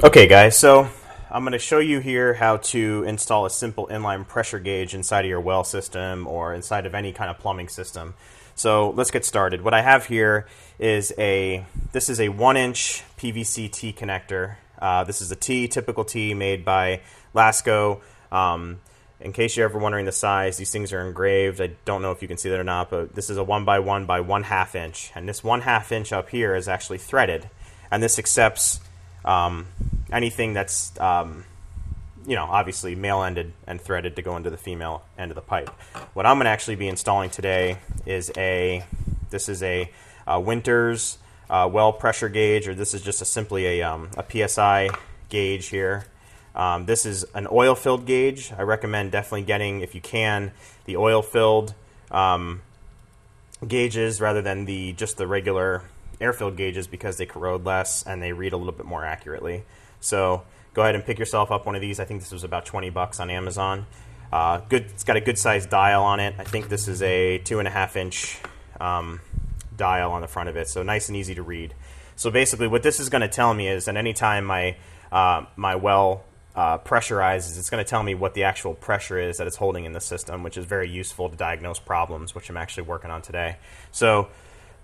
Okay guys, so I'm going to show you here how to install a simple inline pressure gauge inside of your well system or inside of any kind of plumbing system. So let's get started. What I have here is a, this is a one inch PVC T connector. Uh, this is a T, typical T made by Lasco. Um, in case you're ever wondering the size, these things are engraved. I don't know if you can see that or not, but this is a one by one by one half inch. And this one half inch up here is actually threaded. And this accepts um, anything that's um, you know obviously male ended and threaded to go into the female end of the pipe. What I'm going to actually be installing today is a this is a, a Winters uh, well pressure gauge, or this is just a, simply a, um, a psi gauge here. Um, this is an oil filled gauge. I recommend definitely getting, if you can, the oil filled um, gauges rather than the just the regular air filled gauges because they corrode less and they read a little bit more accurately. So go ahead and pick yourself up one of these. I think this was about 20 bucks on Amazon. Uh, good, it's got a good sized dial on it. I think this is a two and a half inch um, dial on the front of it, so nice and easy to read. So basically, what this is going to tell me is that anytime my uh, my well uh, pressurizes, it's going to tell me what the actual pressure is that it's holding in the system, which is very useful to diagnose problems, which I'm actually working on today. So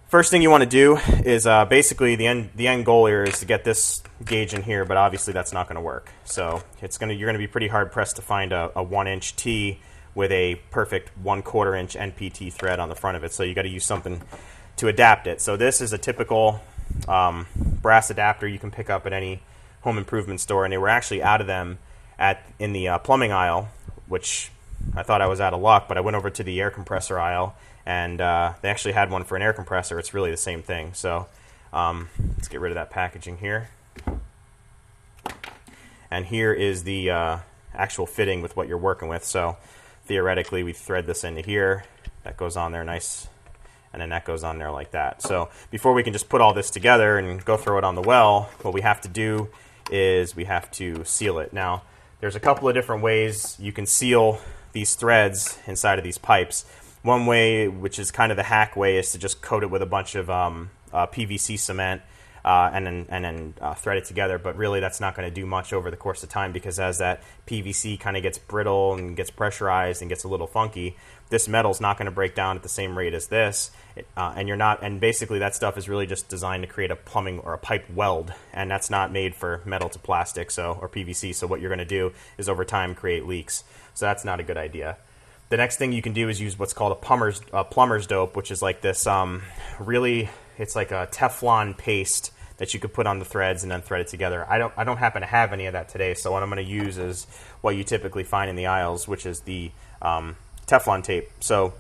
First thing you want to do is uh, basically the end the end goal here is to get this gauge in here, but obviously that's not going to work. So it's going to you're going to be pretty hard pressed to find a, a one inch T with a perfect one quarter inch NPT thread on the front of it. So you got to use something to adapt it. So this is a typical um, brass adapter you can pick up at any home improvement store, and they were actually out of them at in the uh, plumbing aisle, which I thought I was out of luck, but I went over to the air compressor aisle and uh, they actually had one for an air compressor. It's really the same thing. So um, let's get rid of that packaging here. And here is the uh, actual fitting with what you're working with. So theoretically, we thread this into here. That goes on there nice, and then that goes on there like that. So before we can just put all this together and go throw it on the well, what we have to do is we have to seal it. Now, there's a couple of different ways you can seal these threads inside of these pipes. One way, which is kind of the hack way, is to just coat it with a bunch of um, uh, PVC cement uh, and then and then uh, thread it together. But really, that's not going to do much over the course of time because as that PVC kind of gets brittle and gets pressurized and gets a little funky, this metal's not going to break down at the same rate as this. Uh, and you're not. And basically, that stuff is really just designed to create a plumbing or a pipe weld, and that's not made for metal to plastic, so or PVC. So what you're going to do is over time create leaks. So that's not a good idea. The next thing you can do is use what's called a plumber's, plumber's dope, which is like this um, really, it's like a Teflon paste that you could put on the threads and then thread it together. I don't, I don't happen to have any of that today, so what I'm going to use is what you typically find in the aisles, which is the um, Teflon tape. So,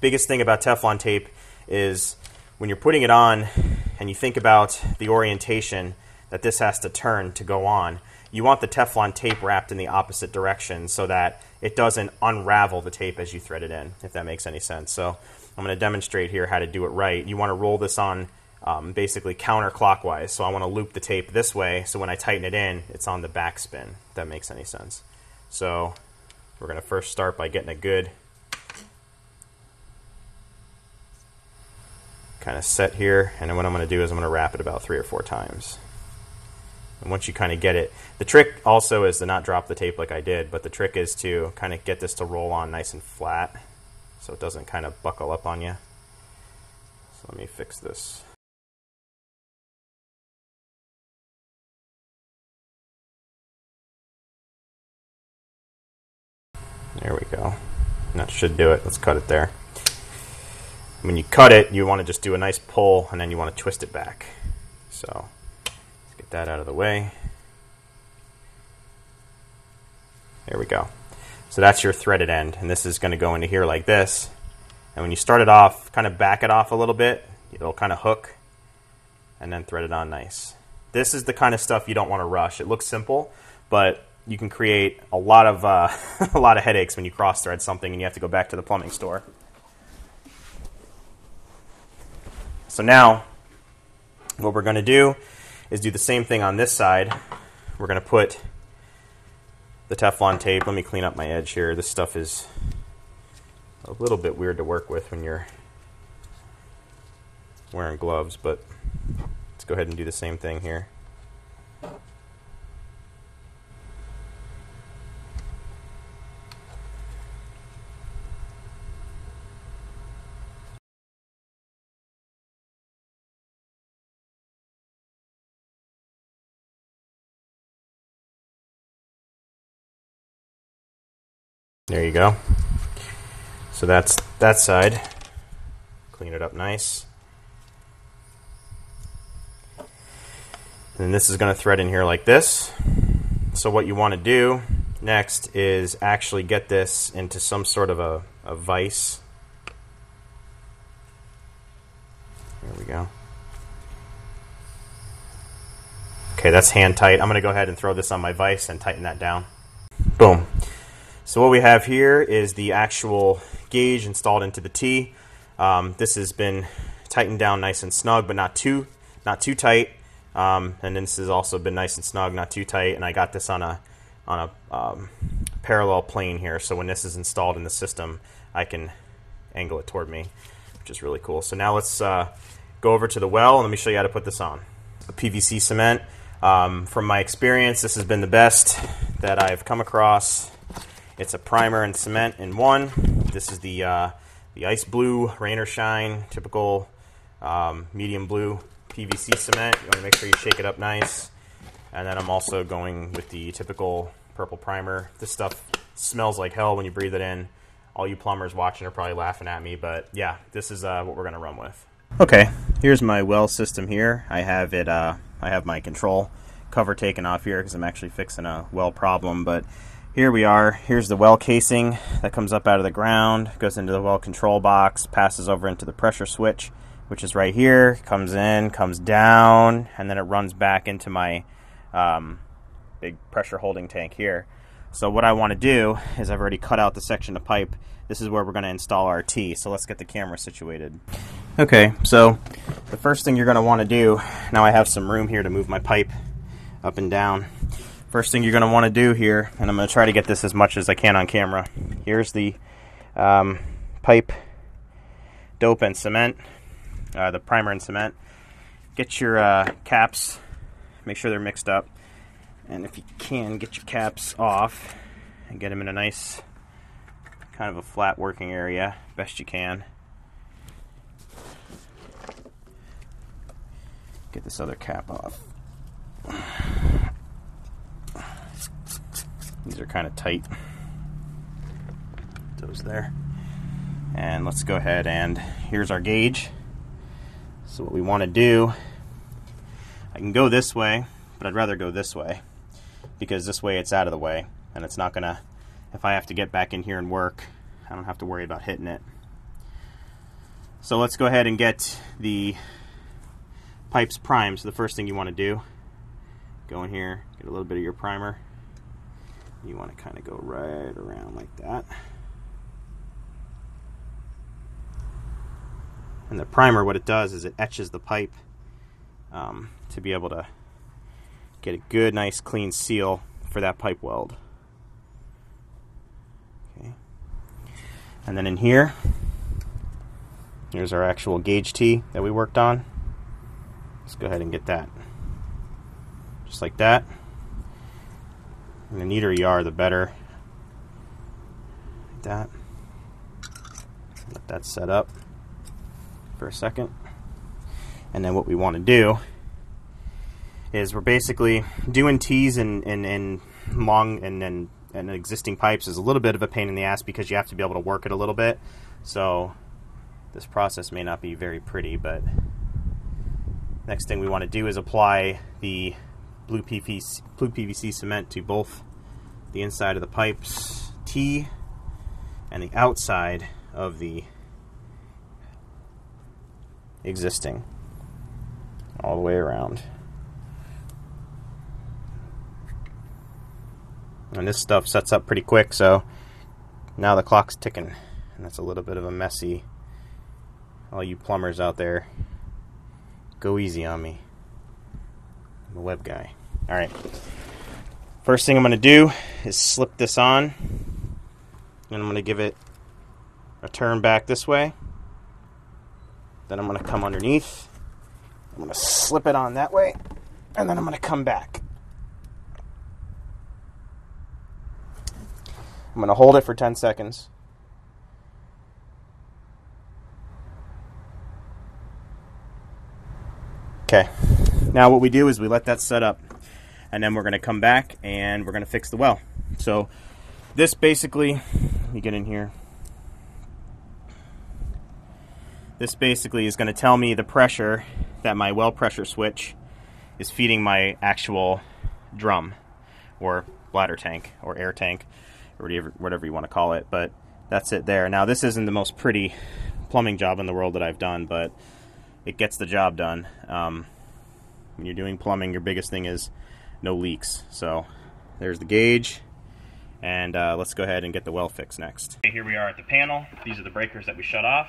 biggest thing about Teflon tape is when you're putting it on and you think about the orientation that this has to turn to go on, you want the Teflon tape wrapped in the opposite direction so that it doesn't unravel the tape as you thread it in, if that makes any sense. So I'm going to demonstrate here how to do it right. You want to roll this on um, basically counterclockwise. So I want to loop the tape this way so when I tighten it in, it's on the back spin, if that makes any sense. So we're going to first start by getting a good kind of set here. And then what I'm going to do is I'm going to wrap it about three or four times. And once you kind of get it, the trick also is to not drop the tape like I did, but the trick is to kind of get this to roll on nice and flat so it doesn't kind of buckle up on you. So let me fix this. Should do it. Let's cut it there. When you cut it, you want to just do a nice pull and then you want to twist it back. So let's get that out of the way. There we go. So that's your threaded end, and this is going to go into here like this. And when you start it off, kind of back it off a little bit, it'll kind of hook, and then thread it on nice. This is the kind of stuff you don't want to rush. It looks simple, but you can create a lot of uh, a lot of headaches when you cross thread something and you have to go back to the plumbing store. So now, what we're going to do is do the same thing on this side. We're going to put the Teflon tape. Let me clean up my edge here. This stuff is a little bit weird to work with when you're wearing gloves, but let's go ahead and do the same thing here. There you go. So that's that side. Clean it up nice. And this is going to thread in here like this. So what you want to do next is actually get this into some sort of a, a vise. There we go. Okay, that's hand tight. I'm going to go ahead and throw this on my vise and tighten that down. Boom. So what we have here is the actual gauge installed into the T. Um, this has been tightened down nice and snug, but not too not too tight. Um, and this has also been nice and snug, not too tight. And I got this on a on a um, parallel plane here, so when this is installed in the system, I can angle it toward me, which is really cool. So now let's uh, go over to the well and let me show you how to put this on. A PVC cement. Um, from my experience, this has been the best that I've come across. It's a primer and cement in one. This is the uh, the ice blue rain or shine, typical um, medium blue PVC cement. You want to make sure you shake it up nice. And then I'm also going with the typical purple primer. This stuff smells like hell when you breathe it in. All you plumbers watching are probably laughing at me, but yeah, this is uh, what we're going to run with. Okay, here's my well system here. I have it. Uh, I have my control cover taken off here because I'm actually fixing a well problem. But here we are. Here's the well casing that comes up out of the ground, goes into the well control box, passes over into the pressure switch, which is right here. Comes in, comes down, and then it runs back into my um, big pressure holding tank here. So what I want to do is I've already cut out the section of pipe. This is where we're going to install our T. So let's get the camera situated. Okay, so the first thing you're going to want to do, now I have some room here to move my pipe up and down. First thing you're going to want to do here, and I'm going to try to get this as much as I can on camera. Here's the um, pipe, dope, and cement, uh, the primer and cement. Get your uh, caps, make sure they're mixed up, and if you can, get your caps off and get them in a nice kind of a flat working area, best you can. get this other cap off. These are kind of tight. Those there. And let's go ahead and here's our gauge. So what we want to do, I can go this way, but I'd rather go this way because this way it's out of the way and it's not gonna, if I have to get back in here and work, I don't have to worry about hitting it. So let's go ahead and get the pipes primed. So the first thing you want to do, go in here, get a little bit of your primer. You want to kind of go right around like that. And the primer, what it does is it etches the pipe um, to be able to get a good, nice, clean seal for that pipe weld. Okay. And then in here, here's our actual gauge T that we worked on. Let's go ahead and get that. Just like that. And the neater you are, the better. Like that. Let that set up for a second. And then what we want to do is we're basically doing T's and, and, and long and, and, and existing pipes is a little bit of a pain in the ass because you have to be able to work it a little bit. So this process may not be very pretty, but Next thing we want to do is apply the blue PVC, blue PVC cement to both the inside of the pipes T and the outside of the existing all the way around. And this stuff sets up pretty quick, so now the clock's ticking. And that's a little bit of a messy. All you plumbers out there, Go easy on me. I'm web guy. All right. First thing I'm going to do is slip this on. And I'm going to give it a turn back this way. Then I'm going to come underneath. I'm going to slip it on that way. And then I'm going to come back. I'm going to hold it for 10 seconds. Okay, now what we do is we let that set up and then we're going to come back and we're going to fix the well. So this basically Let me get in here. This basically is going to tell me the pressure that my well pressure switch is feeding my actual drum or bladder tank or air tank or whatever, you want to call it. But that's it there. Now, this isn't the most pretty plumbing job in the world that I've done, but it gets the job done. Um, when you're doing plumbing, your biggest thing is no leaks. So there's the gauge. And uh, let's go ahead and get the well fixed next. Okay, here we are at the panel. These are the breakers that we shut off.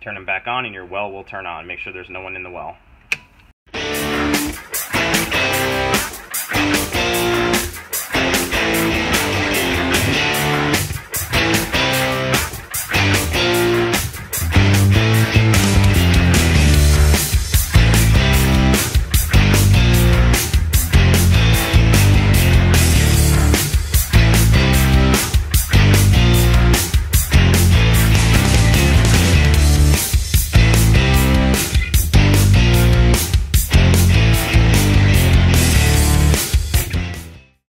Turn them back on and your well will turn on. Make sure there's no one in the well.